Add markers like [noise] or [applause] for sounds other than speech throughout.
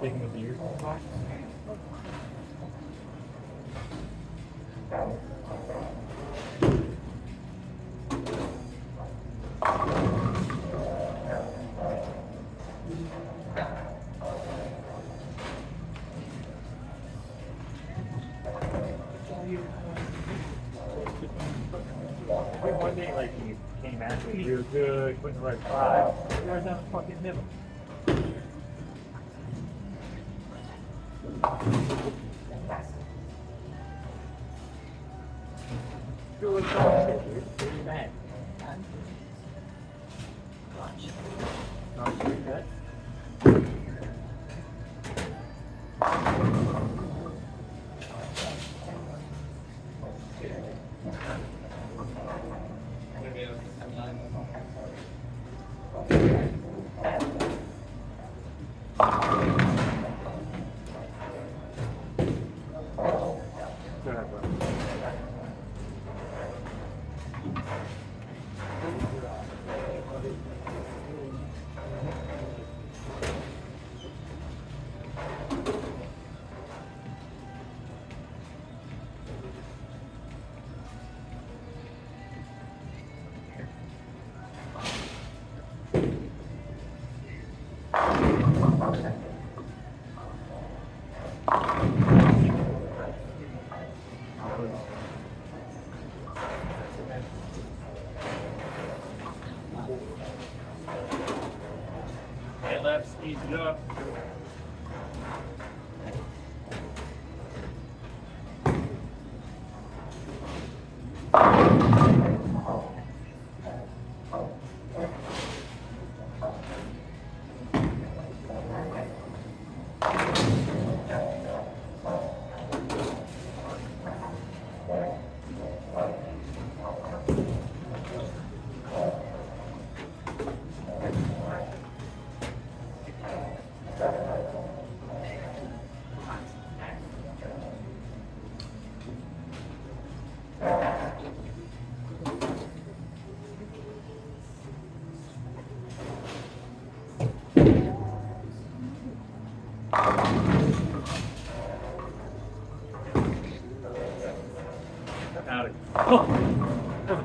Beer. One day, like, he came at me real good, putting the right five. Ease it up. Out of Oh,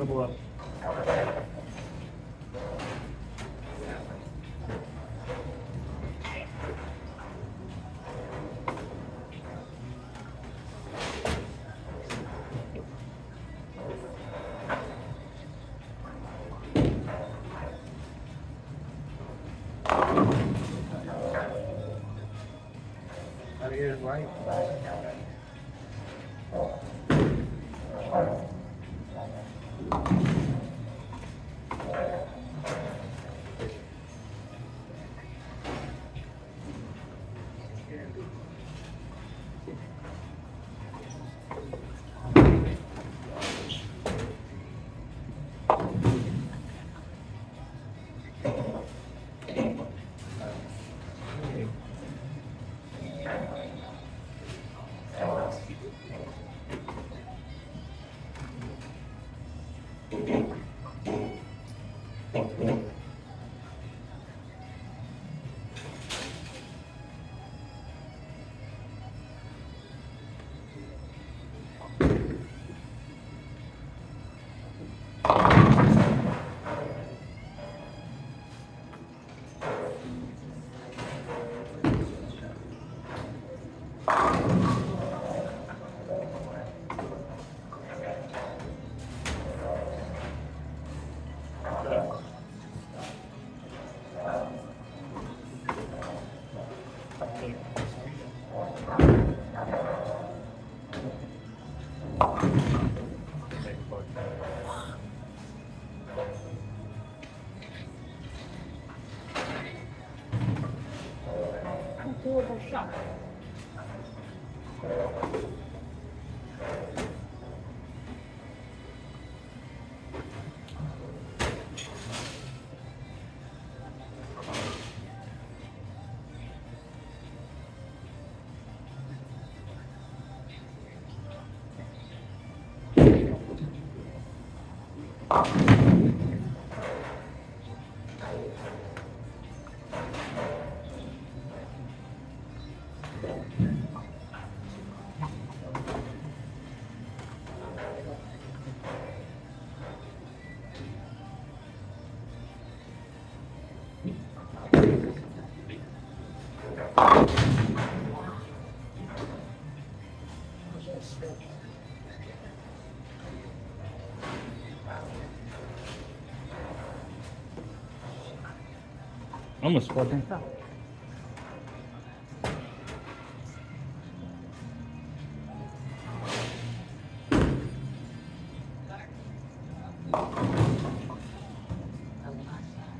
Double up. Almost fucking fell.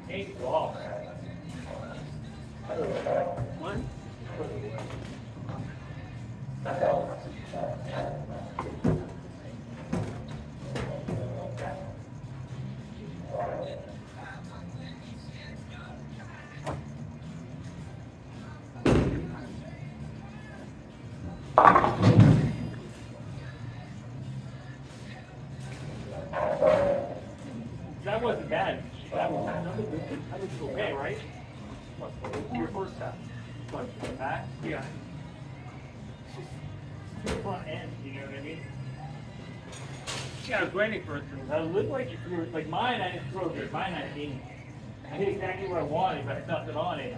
Eight ball. One. Was waiting for it I looked like you threw it, like mine, I didn't throw good, mine I didn't. I hit exactly what I wanted, but I stuffed it on it.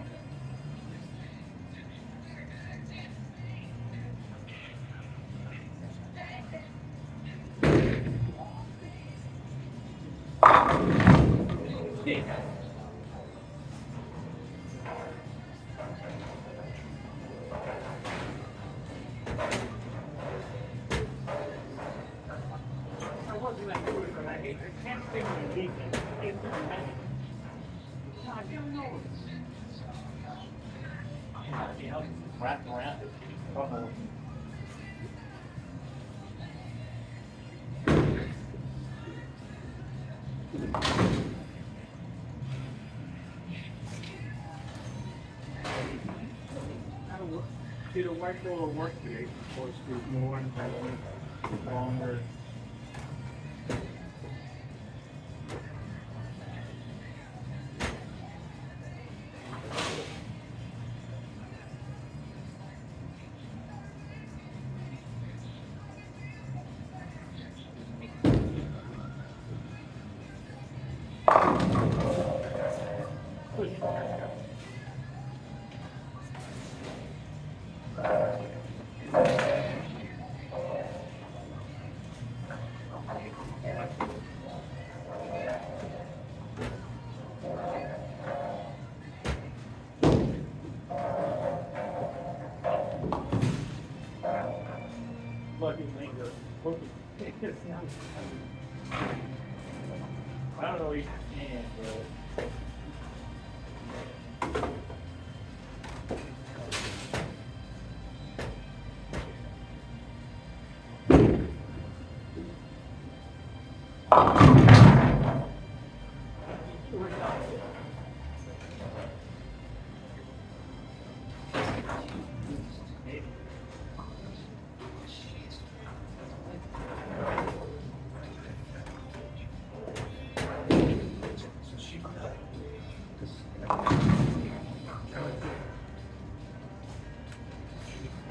White roller work today? Or is it more and longer? If you.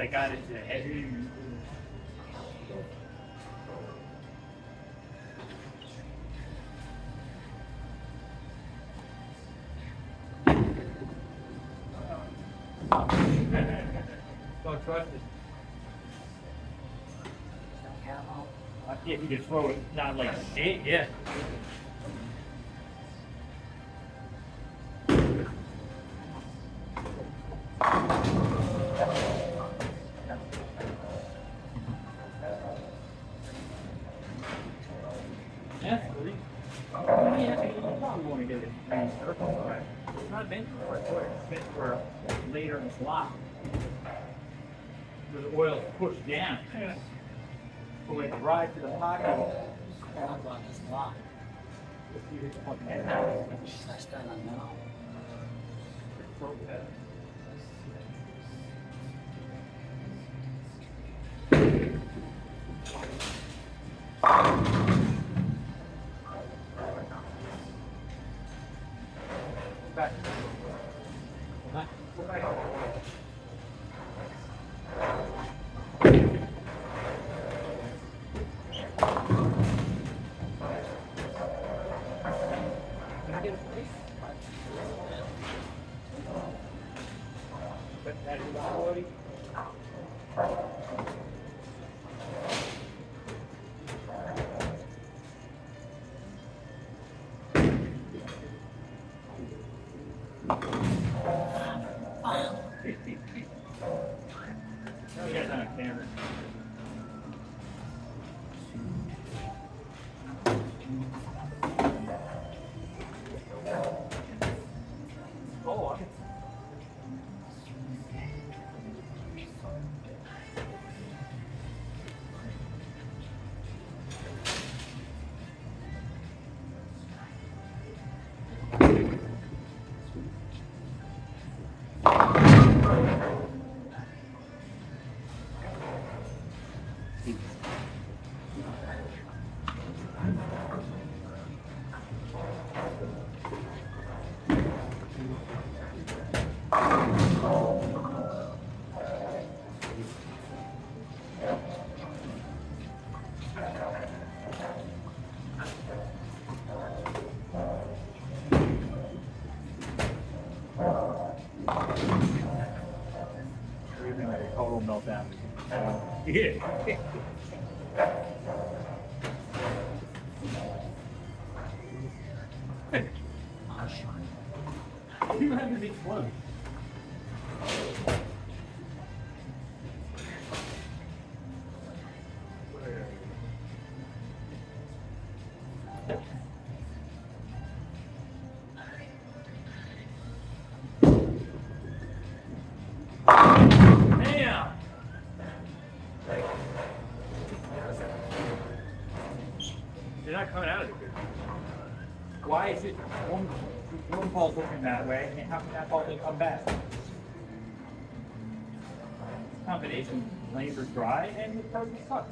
I got it to the head. Don't trust it. Yeah, if you can throw it, not like, yeah. 我们。Yeah. Norm Paul's looking that way, and how can that ball come back? Combination lanes dry and the person sucks.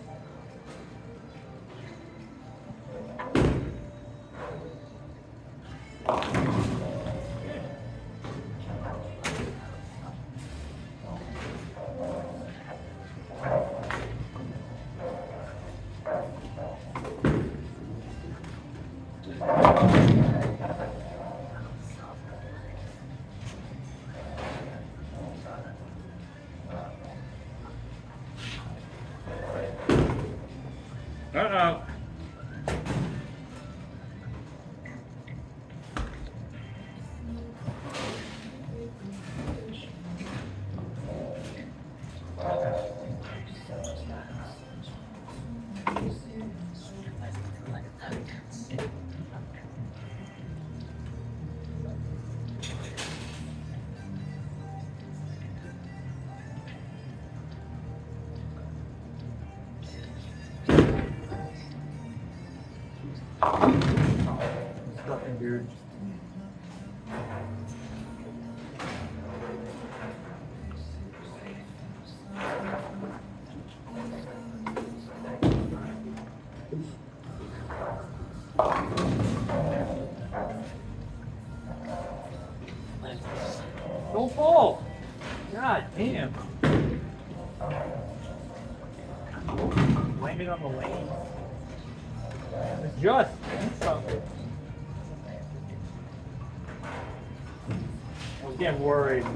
Worried.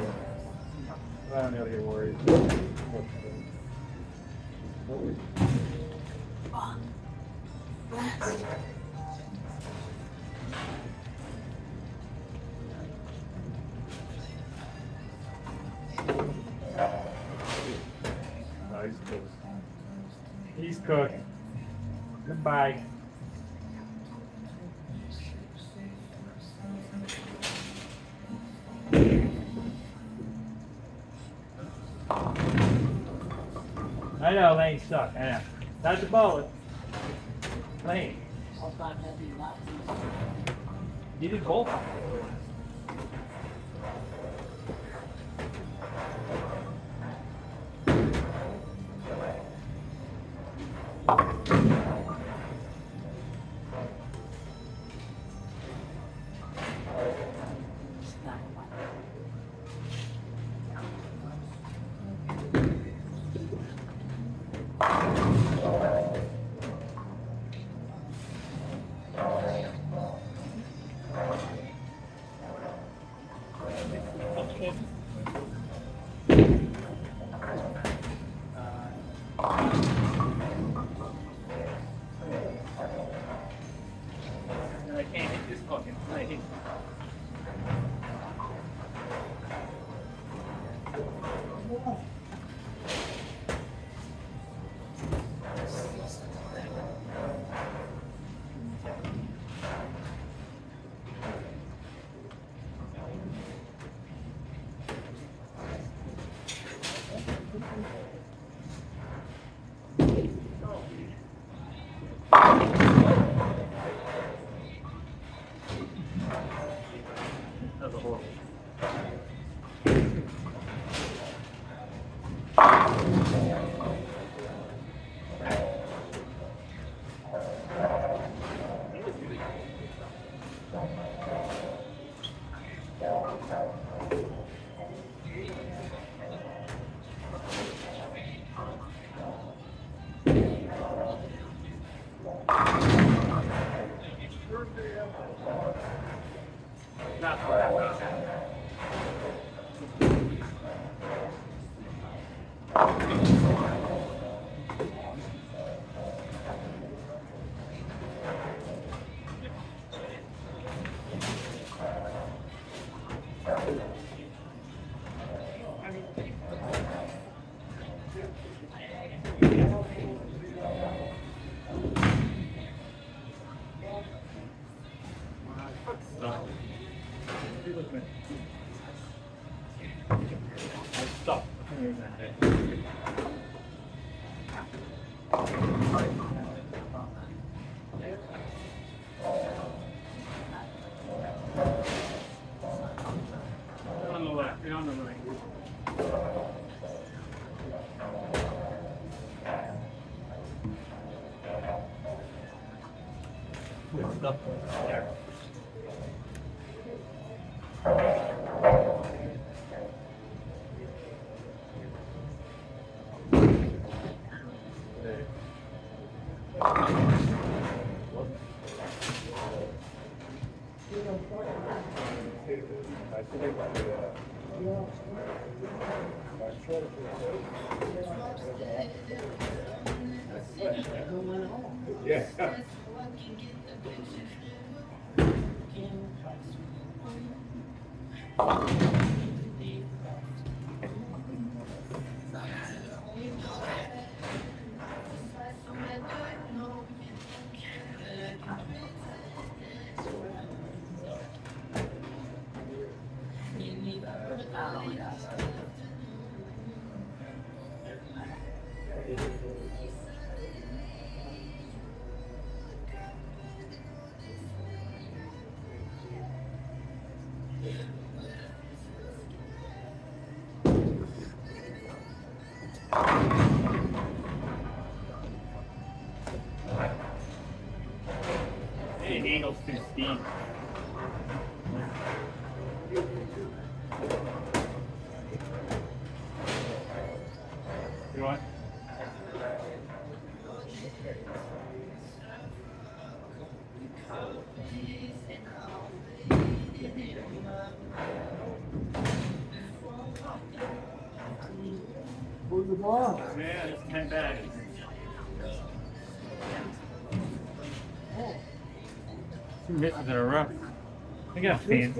I don't know, get worried. No, he's cooked. He's cooking. Goodbye. I uh, Lane sucked. I know. That's the bullet. Lane. You did both. Good Wow. Yeah, it's ten bags. Two misses in a row. I got fans.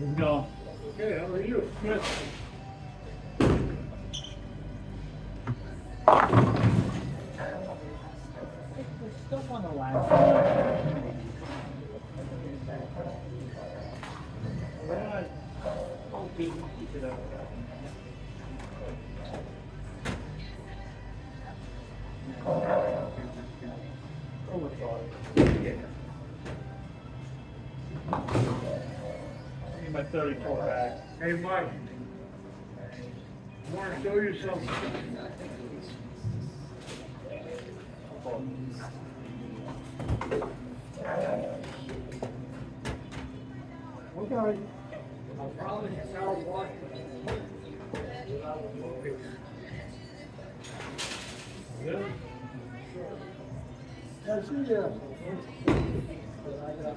Let's go. Okay, how are you? Good. We're still on the last. Need my thirty-four back. Hey, Mike. I want to show you something. Okay. What. I see ya. Well, go on, walk the top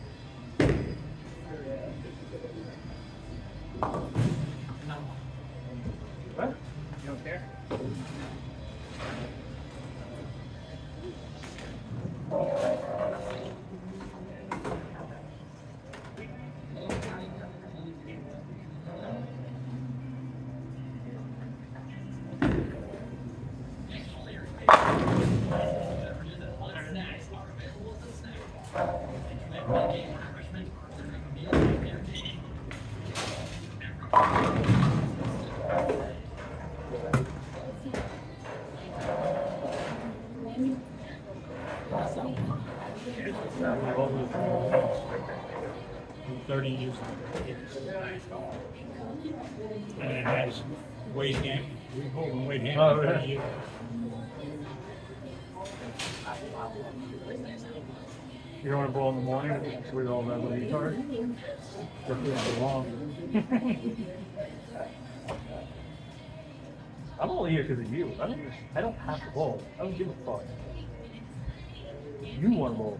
30 years. And it has Wade Ham, we bought in Wade Ham oh, 30 years You're on a in the morning, we all that a retard. Long. I'm only here because of you. I don't, I don't have to bowl. I don't give a fuck. You want to bowl.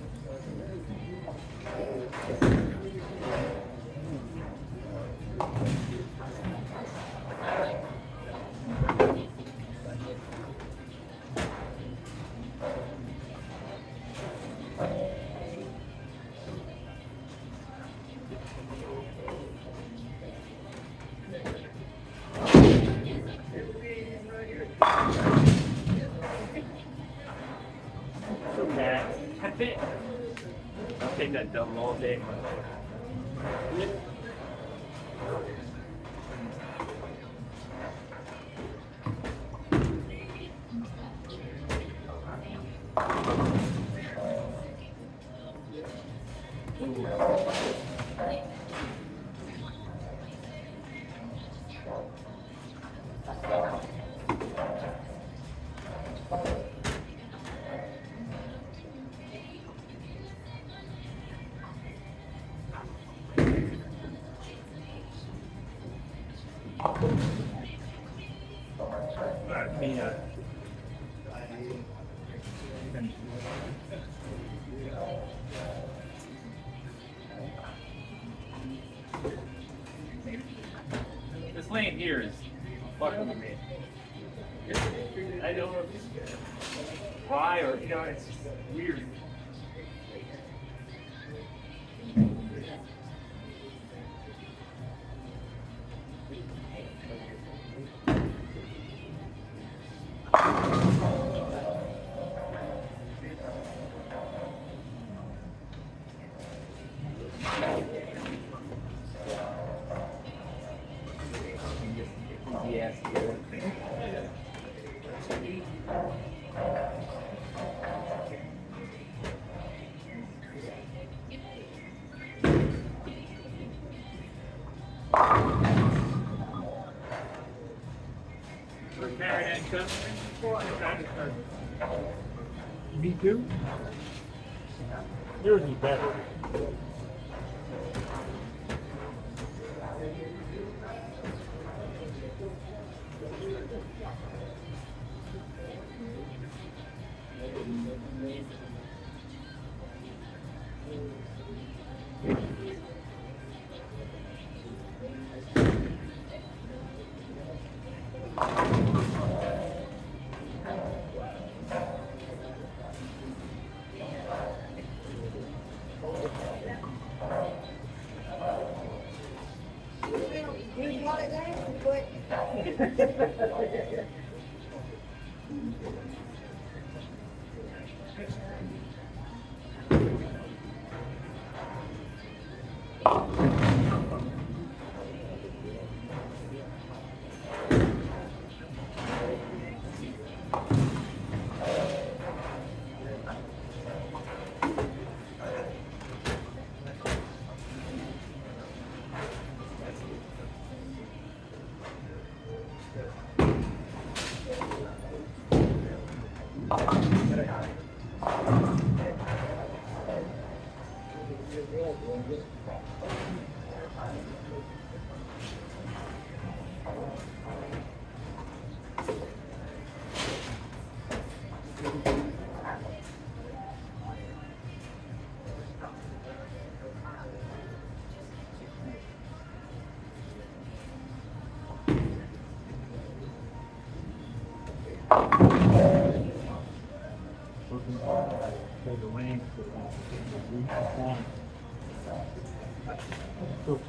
here is Me too. Yours is better. Lane. So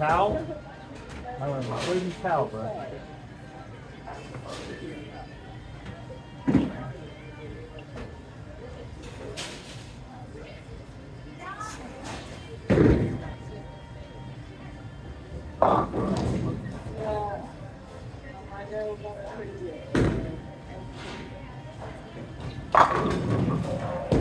Towel? I know. Where's your towel, bro? Uh, the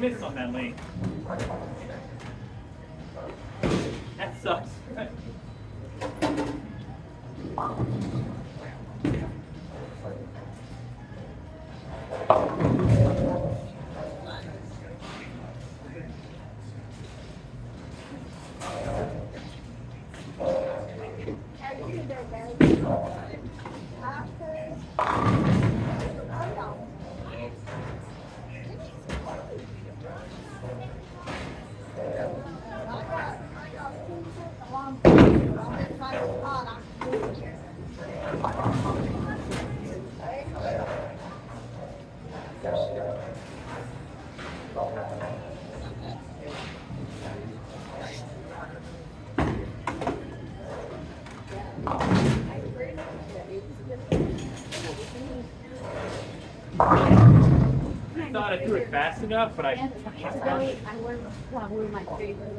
first miss on that lane. That sucks. [laughs] fast enough, but I. I wore, well, I wore my favorite